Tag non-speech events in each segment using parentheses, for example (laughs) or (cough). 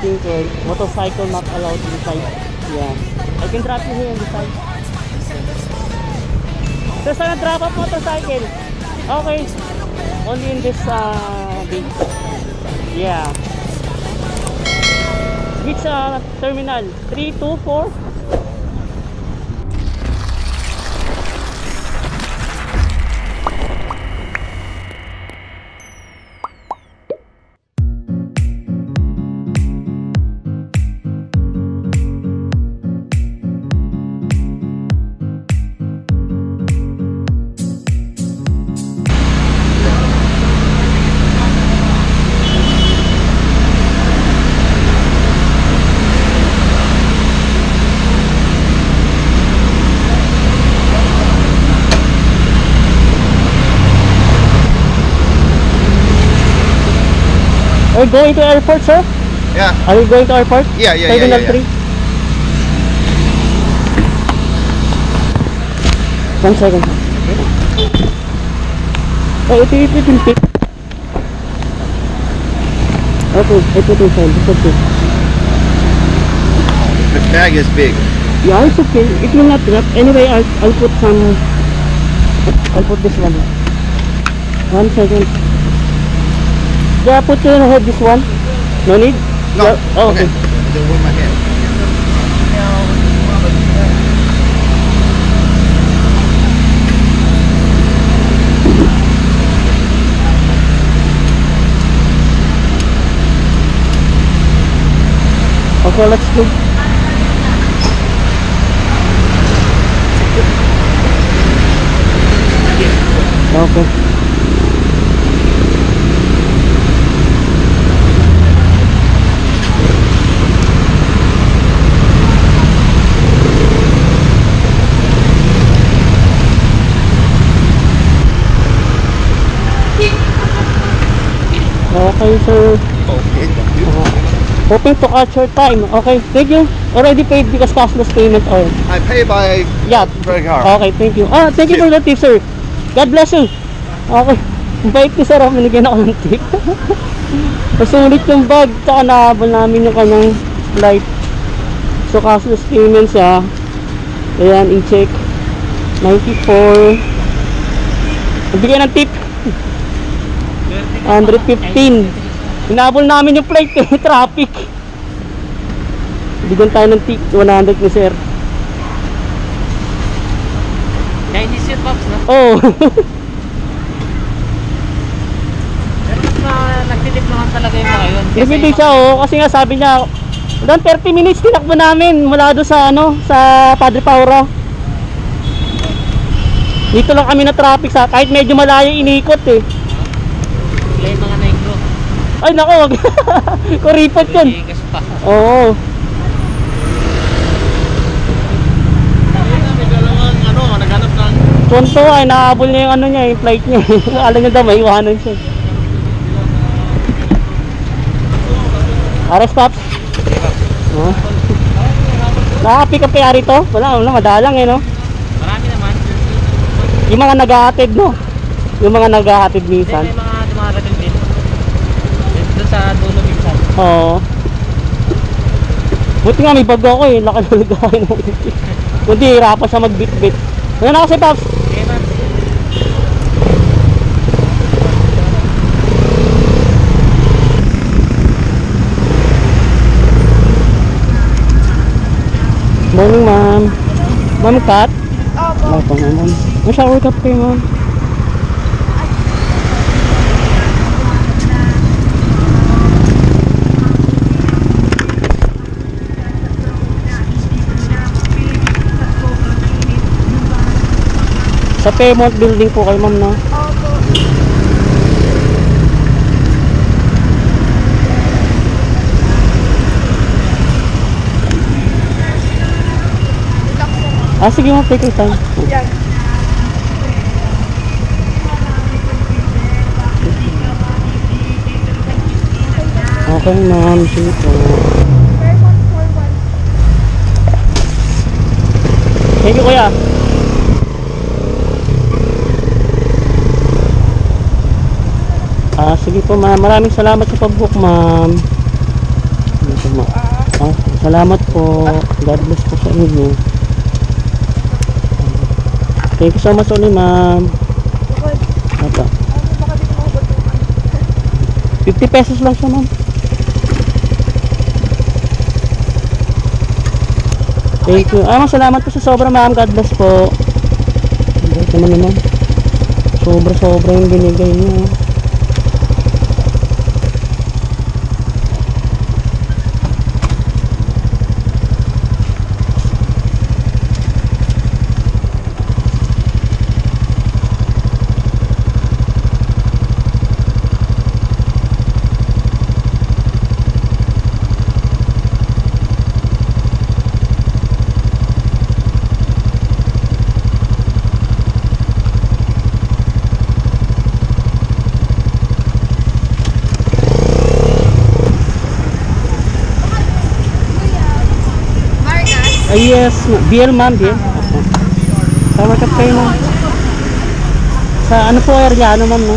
think uh, motorcycle not allowed inside. Yeah. I can drop you here on the side. So saan ang drop off motorcycle? Okay. Only in this uh, big. Yeah. Which uh, terminal? 3, Are you going to airport, sir? Yeah, Are you going to airport? yeah, yeah, yeah, Terminal yeah, yeah. 3? One second. Oh, ito, ito, ito, ito. Okay, ito, ito, ito, ito, ito. The bag is big. Yeah, it's okay. It will not drop. Anyway, I'll, I'll put some... I'll put this one. One second. Yeah, put your head this one. No need? No, Yeah, oh, okay. Do it with my hand. Okay, let's go. Okay. Okay, sir. Okay, thank you. Hoping to catch your time. Okay, thank you. Already paid because cashless payment or I pay by yeah. credit card. Okay, thank you. Ah, thank you for the tip, sir. God bless you. Okay. Bait ni sir, oh. binigyan ako ng tip. (laughs) Masulit yung bag, tsaka nahabol namin yung kanyang flight. So, cashless payment siya. Ayan, i-check. 94. Nagbigay ng tip. 115. Hinabol namin yung flight eh, (laughs) traffic. Bigyan tayo ng tip, 100 ni sir. Chinese yun, Pops, no? Oh. Pero mas na, nagtitip naman talaga yung mga yun. Din siya oh, kasi nga sabi niya, doon 30 minutes tinakbo namin mula doon sa ano, sa Padre Paura. Dito lang kami na traffic sa kahit medyo malayo inikot eh. Sila yung mga negro. Ay nako, wag. (laughs) kuripot yun. Oo. Ano, Tonto ay nahabol niya yung ano niya, yung flight niya. (laughs) Alam niya daw may iwanan siya. Ares Pops. Oh. Nakapick up kaya rito? Wala, wala, madalang eh no. Marami naman. Yung mga naghahatid no. Yung mga naghahatid Hindi, minsan. may mga dumarating din. Doon sa dulo Oo. Buti nga may bag ako eh, laki na lagahin ng Kundi hirapan siya magbit-bit. Ano na kasi Pops? Okay, man. Morning ma'am. Ma'am Kat? Opo. Opo naman. May shower cup kayo ma'am. Sa Paymount building po kayo ma'am no? Ah, sige ma'am, take your time. Okay ma'am, sige po. Thank you kuya. Ah, sige po ma'am. Maraming salamat sa pag-book ma'am. Dito Salamat po. God bless po sa inyo. Thank you so much ulit, ma'am. Ito. 50 pesos lang siya, ma'am. Thank you. Ah, salamat po sa sobra, ma'am. God bless po. Ang naman naman. Sobra-sobra yung binigay niyo. Vargas. Ay, yes. BL, ma'am. BL. Opo. Tama ka kayo, ma'am. Sa ano po area, ano, ma'am, no?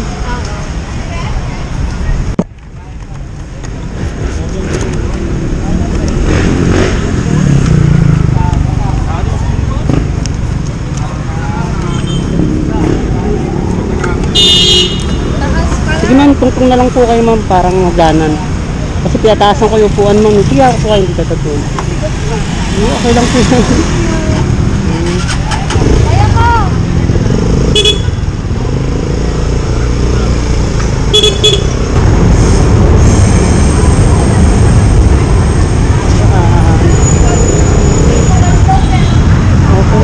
Sige ma'am, tungtong na lang po kayo ma'am, parang hagdanan. Kasi pinataasan ko yung upuan ma'am, hindi ako po kayo hindi tatutulog. Okay lang po. Kaya ko.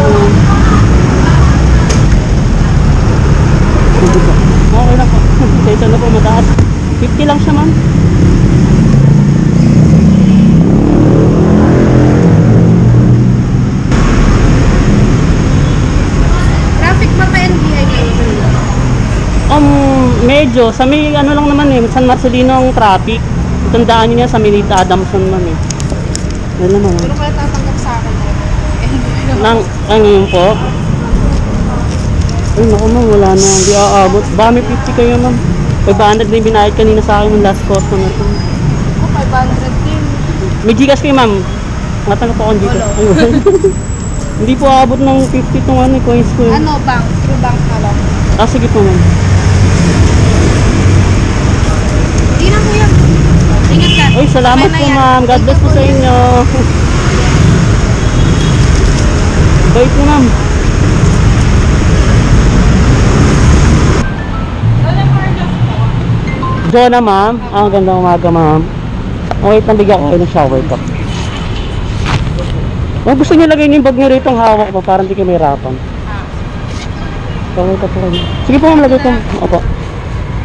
Okay ma'am. Sige po. Okay lang po. Kaysa na po mataas. 50 lang siya ma'am. Traffic ba pa NBI ngayon? Um, medyo. Sa may ano lang naman eh, San Marcelino ang traffic. Tandaan niyo yan sa Milita Adamson man eh. Yan naman. Pero kaya tatanggap sa akin eh. Eh, Nang, ay ngayon po. Ay naku ma'am, wala na. Hindi aabot. Baka may 50 kayo ma'am. 500 na yung binayad kanina sa akin ng last customer ko. ako 500 din. May Gcash kayo ma'am. Matanong po akong Gcash. (laughs) Hindi po aabot ng 50 tong ano, coins ko. eh. Ano, bank? True bank na lang. Ah, sige po ma'am. Hindi na kuya. Ay, salamat po ma'am. God bless po sa inyo. (laughs) Bait po ma'am. Jonah ma'am. Ah, ganda umaga ma'am. Oh, wait, nabigyan ko kayo ng shower cup. Kung gusto niyo lagay niyo yung bag niyo rito ang hawak ko para hindi kayo mahirapan. Shower cup po. Sige po ma'am, lagay ko. Opo.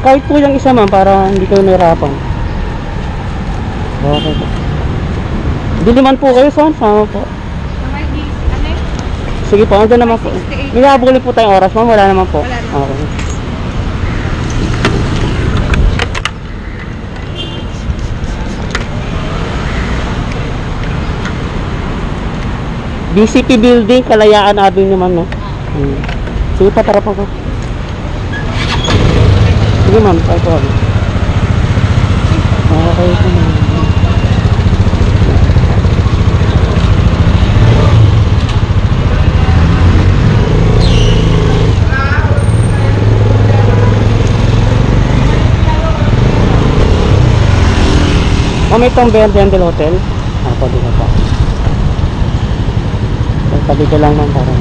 Kahit po yung isa ma'am para hindi kayo mahirapan. Okay po. Diliman po kayo saan? Sama po. Sige po, andun naman po. May habulin po tayong oras ma'am, wala naman po. Wala naman. Okay. BCP Building, Kalayaan Avenue ma'am, no? Hmm. Sige pa, tara po po. Sige ma'am, tayo po. Okay po ma'am. May itong Bendel Hotel. Ah, pwede na pa. Tabi ko lang ma'am parang.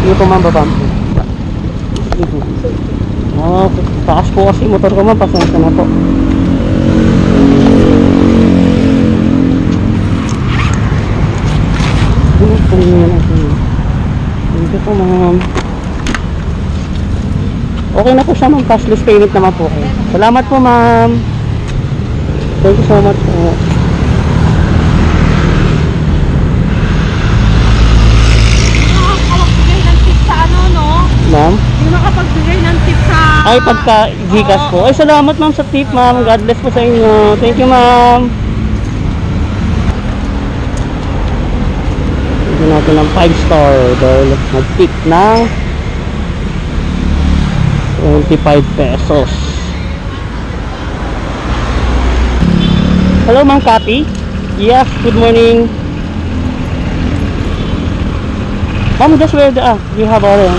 Sige po ma'am, baba po. Sige po. Oh, taas po kasi motor ko ma'am, pasensya na po. Ano po yun? Thank you po ma'am. Okay na po siya ma'am, cashless payment naman po kayo. Salamat po ma'am. Thank you so much po. Nakakapagbigay ng tip sa ano, no? Ma'am? Yung nakapagbigay ng tip sa... Ay, pagka Gcash po. Ay, salamat ma'am sa tip ma'am. God bless po sa inyo. Thank you ma'am. Bigyan natin ng 5 star dahil nag-tip ng 25 pesos. Hello, Ma'am Kathy. Yes, good morning. Ma'am, just where the, ah, you have all yan.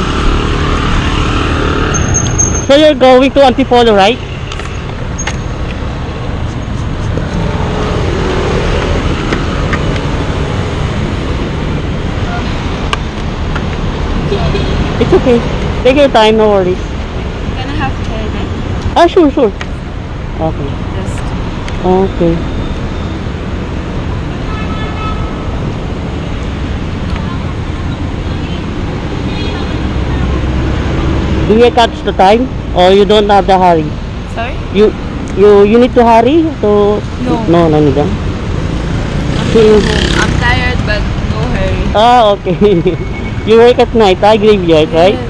So you're going to Antipolo, right? It's okay. Take your time, no worries. Ah, sure, sure. Okay. Just Okay. Do you catch the time or you don't have the hurry? Sorry? You you you need to hurry to No. no no need ah. I'm tired but no hurry. Ah, okay. (laughs) you work at night, ah, graveyard, right? Yes.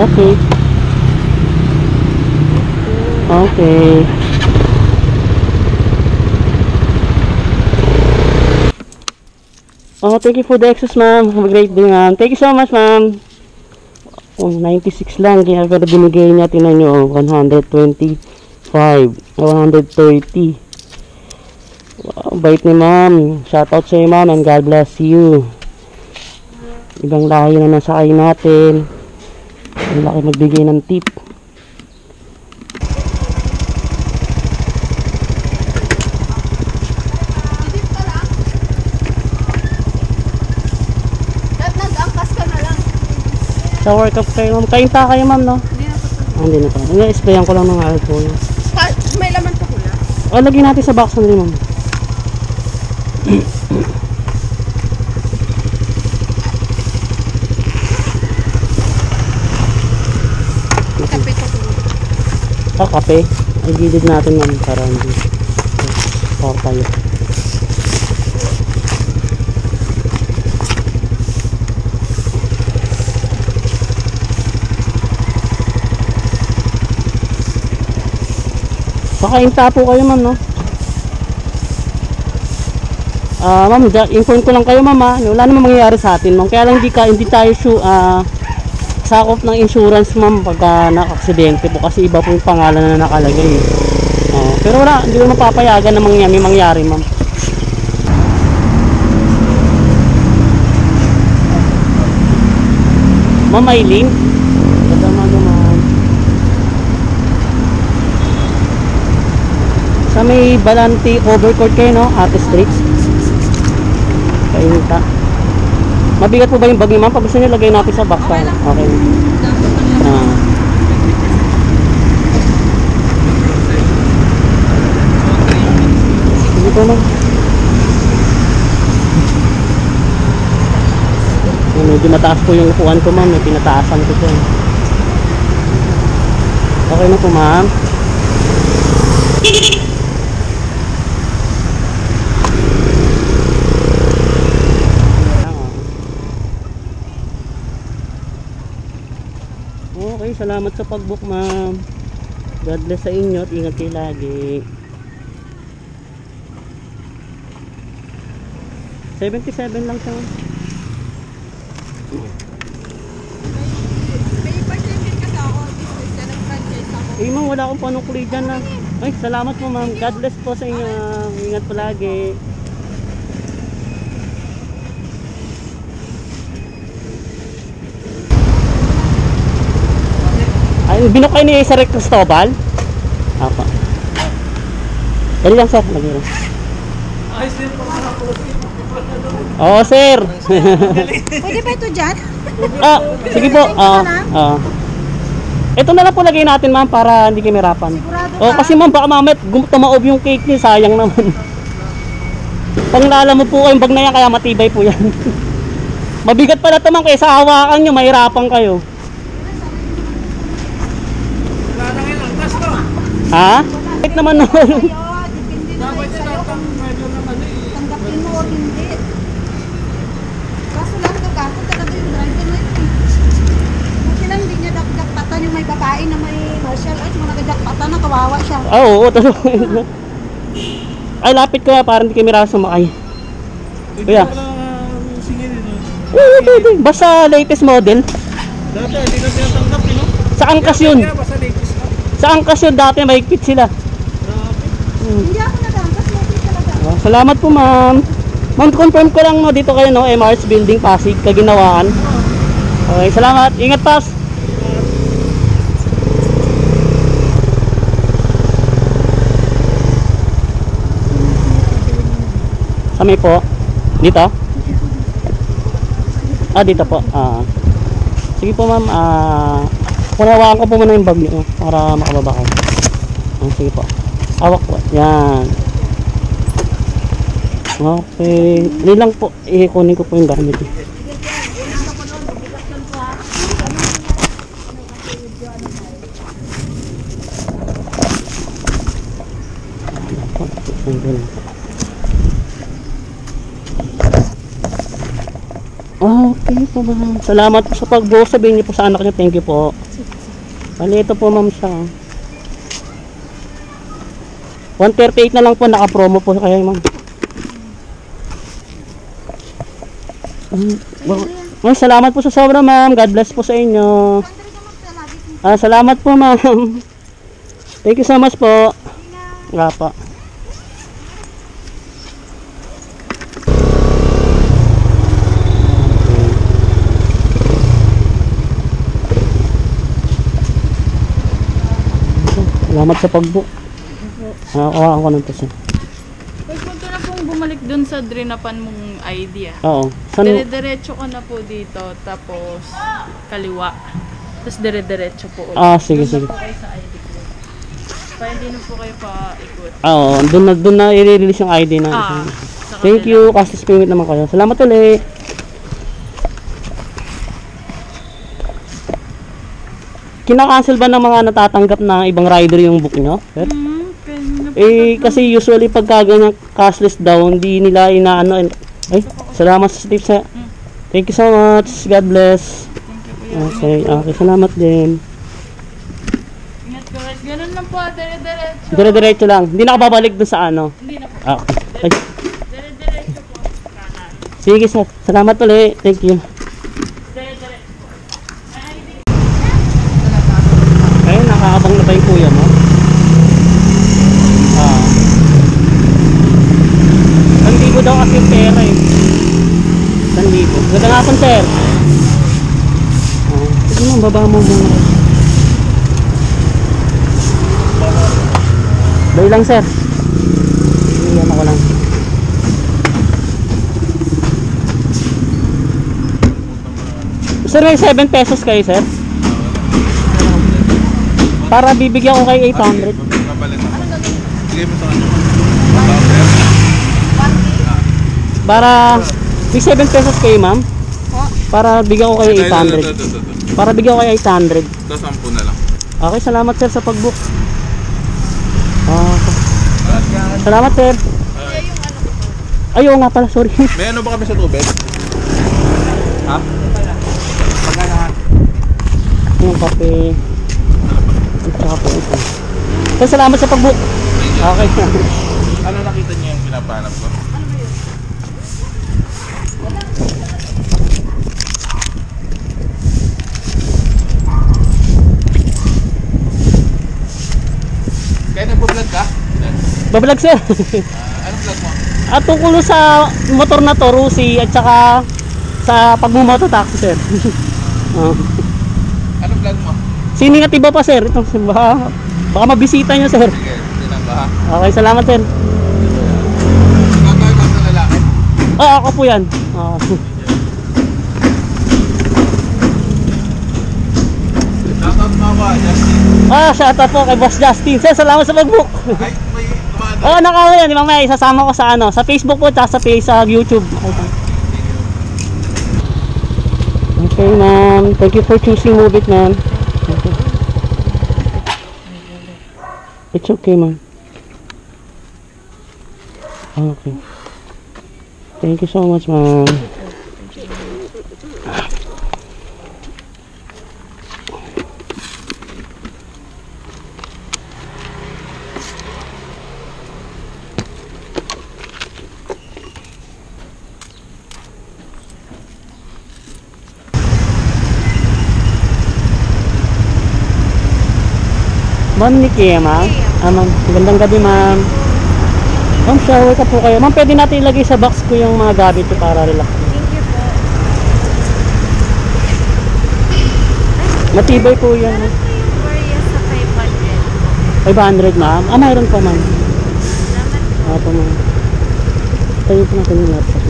Ah. Okay. Okay. Oh, thank you for the excess, ma'am. Have a great day, ma'am. Thank you so much, ma'am. Oh, 96 lang. Kaya pero binigay niya, tinan nyo, oh, 125. 130. Wow, bait ni ma'am. Shoutout sa iyo, ma'am, and God bless you. Ibang lahi na nasa kayo natin. Ang laki magbigay ng tip. Dad, nag-angkas ka na lang. Sa workup kayo, ma'am. Kain ta kayo, ma'am, no? Hindi na po Ah, hindi na pa. Hindi, sprayan ko lang ng alcohol. May laman pa pula. O, lagyan natin sa box na rin, ma'am. (clears throat) Kape ko po. Ah, kape. Ay, gilid natin, ma'am, para hindi. Para tayo. Pakainta po kayo, ma'am, no? Ah, ma'am, da- inform ko lang kayo, ma'am, ha? Wala namang mangyayari sa atin, ma'am. Kaya lang hindi ka, hindi tayo sure, ah, sakop ng insurance, ma'am, pagka nakaksidente po kasi iba po yung pangalan na nakalagay. Oo. pero wala, hindi ko mapapayagan na mangyari, mangyari, ma'am. Ma'am Aileen? Sa may Balanti overcourt kayo, no? Ate Street. Kainita. Mabigat po ba yung bag niyo, ma'am? Pag gusto niyo, lagay natin sa box. Okay Okay. Ah. Sige po, ma'am. Eh, Medyo mataas po yung upuan ko, ma'am. Pinataasan ko po. Okay na po, ma'am. Okay, salamat sa pag-book, ma'am. God bless sa inyo at ingat kayo lagi. 77 lang siya. Eh, ma'am, wala akong panukuli dyan na. Ay, salamat po, ma'am. God bless po sa inyo. ma'am. Ingat po Ay, kayo ni Sir Cristobal? Apa. Dali lang, sir. Lagi lang. Oo, sir. Pwede ba ito dyan? ah, sige po. Ah, ah. Ito na lang po lagay natin, ma'am, para hindi kayo mahirapan. Sigurado Oh, ka? kasi ma'am, baka mamit tumaob yung cake niya, sayang naman. Panglala mo po kayong bag na yan, kaya matibay po yan. (laughs) Mabigat pala ito ma'am, kaya sa hawakan nyo, mahirapan kayo. Ha? Kahit naman naman. Ayun, depende na rin sa'yo kung tanggapin mo o hindi. Kaso lang kagato talaga yung driver na yun. eh. Buti lang hindi niya dakdakpatan yung may babae na may martial arts, mga nagdakpatan na kawawa siya. Ah, oo, totoo. Ay, lapit ko ya, para hindi kayo mirasa sumakay. Kuya. Oo, pwede. Basta latest model. Dati, hindi na tinatanggap, eh, no? Sa angkas yun. Kaya basta latest na. Sa angkas yun dati mahigpit sila. Grabe. Hindi ako nagangkas, may talaga. Oh, salamat po ma'am. Ma'am, confirm ko lang no, dito kayo no, MRS Building Pasig, Kaginawaan. Okay, salamat. Ingat pas. Sa may po? Dito? Ah, dito po. Ah. Sige po ma'am. Ah, kunawaan ko po muna yung bag niyo para makababa. Ah, sige po. Hawak po. Yan. Okay. Hindi lang po. Ikunin ko po yung gamit. Okay po ma'am. Salamat po sa pag-book. Sabihin niyo po sa anak niyo. Thank you po. Bali, ito po ma'am siya. 138 na lang po. Naka-promo po kayo ma'am. Well, salamat po sa sobra ma'am. God bless po sa inyo. Ah, salamat po ma'am. Thank you so much po. Nga po. Salamat sa pag-book. Nakakawakan ko ng to siya. Pag punta na pong bumalik dun sa drinapan mong idea. Oo. San, Dire-diretso ka na po dito, tapos kaliwa. Tapos dire-diretso po ulit. ah, sige, Doon sige. na po kayo sa ID ko. Para hindi na po kayo paikot. Ah, Oo, doon na, doon na i-release yung ID na. Ah, sa Thank kabila. you, Castis Payment naman kayo. Salamat ulit. Kinakancel ba ng mga natatanggap na ibang rider yung book nyo? Sir? Hmm, po Eh, kasi usually pagka ganyan cashless daw, hindi nila inaano. Ay, salamat sa tips. ha. Thank you so much. God bless. Okay, okay. Salamat din. Ingat ko. Ganun lang po, dire-diretso. Dire-diretso lang. Hindi na ako babalik doon sa ano. Hindi na po. Ah, okay. Ay, Dire-diretso po. Sige sir. Salamat ulit. Thank you. Dire-diretso. Ayun, nakaabang na ba yung kuya mo? Ah. Sandibo daw kasi yung pera eh. Sandibo. Ganda nga po, sir. Ah. Sige mo, baba mo muna. Dahil lang, sir. Iyan ako lang. Sir, may 7 pesos kayo, sir? Para bibigyan ko kay 800. Kapalit ako. Sige mo sa kanya. Para may 7 pesos kayo, ma'am. Para bigyan ko kay Ito, ito, 800. ito, ito, ito. Para bigyan ko kay 800. Ito, 10 na lang. Okay, salamat sir sa pag-book. Okay. Salamat sir. Ay, oo nga pala, sorry. (laughs) May ano ba kami sa tubig? Ha? Pagkanahan. Yung kape. Po ito. Sir, salamat sa pag-book. Okay. (laughs) Ano nakita niyo yung pinapanap ko? Kaya nagpo-vlog ka? Babalag sir. Ah, anong vlog mo? At tungkol sa motor na to, Rusi, at saka sa pagmumoto taxi sir. (laughs) Ah. Anong vlog mo? Sining at iba pa sir. Ito, baka, baka mabisita nyo sir. Okay, salamat sir. Sa lalaki? Ah, ako po yan. Ah. Justin. Ah, shout out po kay Boss Justin. Sir, salamat sa pag-book. Ay, may Oo, oh, nakawa yan. May isasama ko sa ano, sa Facebook po, tsaka sa sa YouTube. Okay, okay ma'am. Thank you for choosing Move It, ma'am. It's okay, ma'am. Okay. Thank you so much, ma'am. Ma'am Nikki, ma'am. Ah, ma'am. Magandang gabi, ma'am. Ma'am, shower ka po kayo. Ma'am, pwede natin ilagay sa box ko yung mga gamit ko para relax. Thank you po. Matibay po yan. ma'am. Yung Korea sa 500. 500, ma'am. Ah, mayroon pa, ma'am. Salamat po. Ah, po, ma'am. Tayo po natin yung laptop.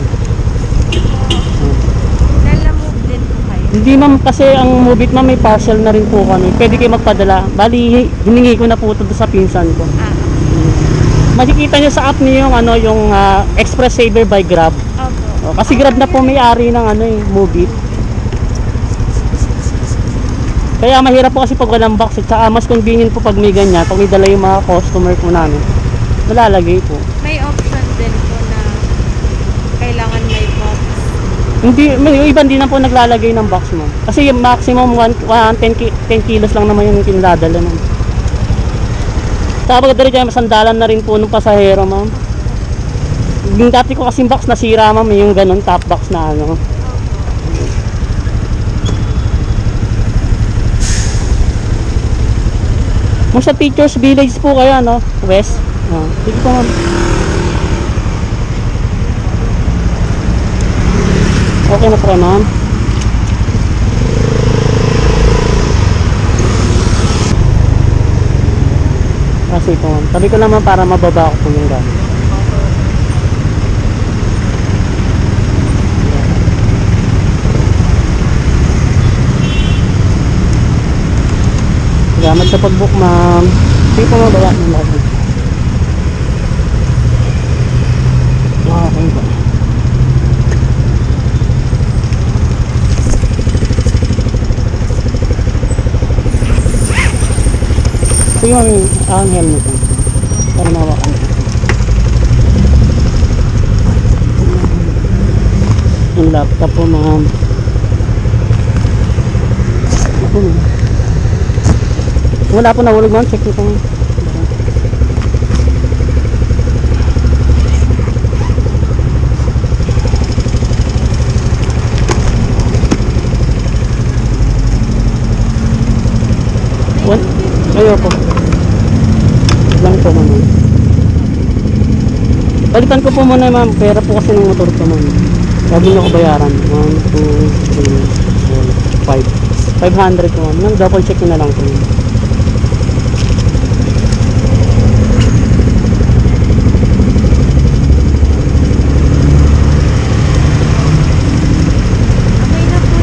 Lalamove din po kayo. Hindi, ma'am. Kasi ang Mubit, ma'am, may parcel na rin po kami. Pwede kayo magpadala. Bali, hiningi ko na po ito sa pinsan ko. Ah, Makikita nyo sa app niyo yung, ano, yung ah, Express Saver by Grab. opo. Oh, kasi Grab na po may-ari ng ano eh, Mubit. Kaya mahirap po kasi pag walang box. At saka mas convenient po pag may ganyan. Pag may dala yung mga customer po namin. Nalalagay po. May option din po na kailangan may box. Hindi, yung iba hindi na po naglalagay ng box mo. Kasi yung maximum 1, 10, ki- 10 kilos lang naman yung kinadala mo. Tapos pagkadari dyan, masandalan na rin po ng pasahero, ma'am. Yung dati ko kasing box nasira, ma'am, yung ganun, top box na ano. Kung sa Teachers Village po kayo, no? West. Ah, sige po, ma'am. Okay na po, ma'am. Kasi po, ma'am. Sabi ko naman para mababa ko po yung gamit. Salamat sa pag-book, ma'am. Sige po, mababa ng lahat. Ah, Okay po. Sige, ma'am, ang helmet mo. Para mawakan. Yung laptop po, ma'am. Wala po nahulog, ma'am. Check nito, ma'am. Ayoko. Lang po, ma'am. Balitan ko po muna, ma'am. Pera po kasi ng motor ko, ma'am. Sabi niyo ko bayaran. 1, 2, 3, 4, 5. 500 po, ma'am. Nang double check na lang po. ma'am.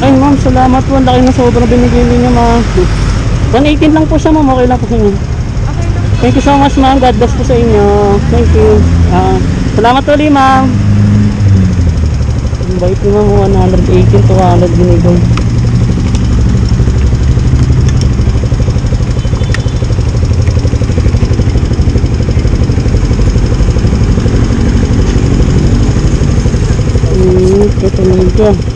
Ay, ma'am, salamat po. Ang laki na sobrang binigay niyo, ma'am. 118 lang po siya, ma'am. Okay lang po sa inyo. Okay na po. Thank you so much, ma'am. God bless po sa inyo. Thank you. Ah, salamat ulit, ma'am. Ang bait ni ma'am, 118 to 100 binigay. Hmm, ito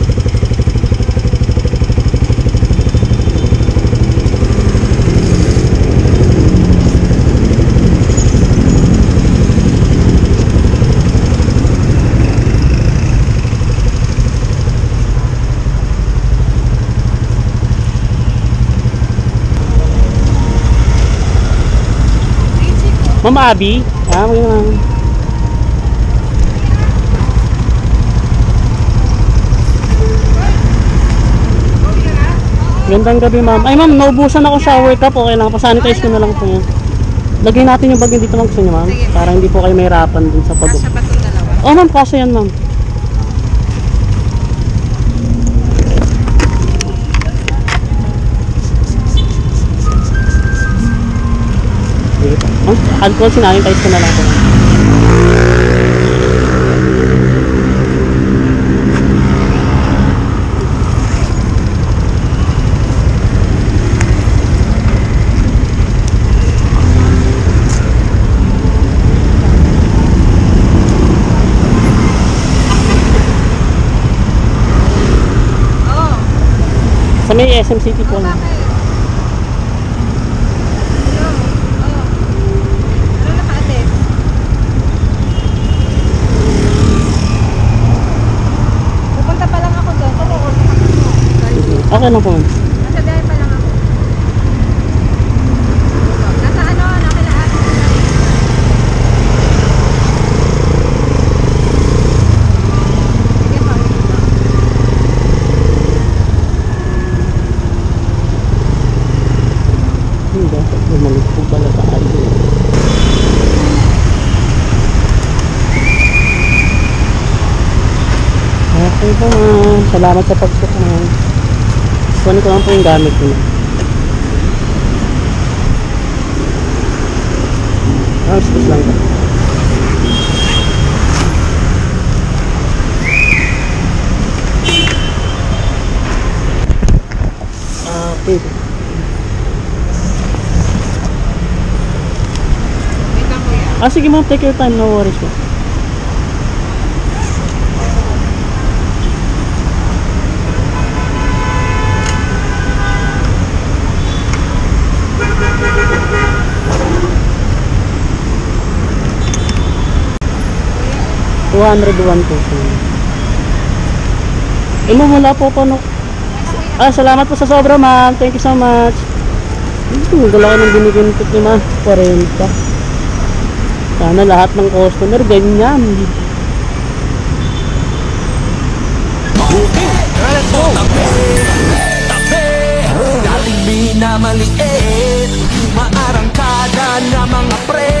Ma'am Abby. Ah, magandang. Gandang gabi, ma'am. Ay, ma'am, naubusan ako shower cup. Okay lang. Pasanitize ko na lang po yan. Lagay natin yung bag dito lang gusto niyo, ma'am. Para hindi po kayo mahirapan dun sa pag Kasya ba itong dalawa? Oh, ma'am, kasya yan, ma'am. Sige po. Ma'am, alcohol sinanitize ko na lang po. ma'am. Oo. Sa Okay lang po. Nasa gaya pa lang ako. Nasa ano, nakilaan ko na rin. Sige pa. Hindi, dapat bumalik po pala tayo. Okay po. Salamat sa pagsuporta. Kunin ko lang po yung gamit ko. Ah, excuse lang po. Ah, okay. Ah, sige ma'am, take your time, no worries po. Two hundred one po po. Eh, mula po po no. Ah, salamat po sa sobra, ma'am. Thank you so much. Hmm, dala ko ng binigyan ko ni ma'am. 40. Sana lahat ng customer ganyan. Dating minamaliit Maarangkada na mga pre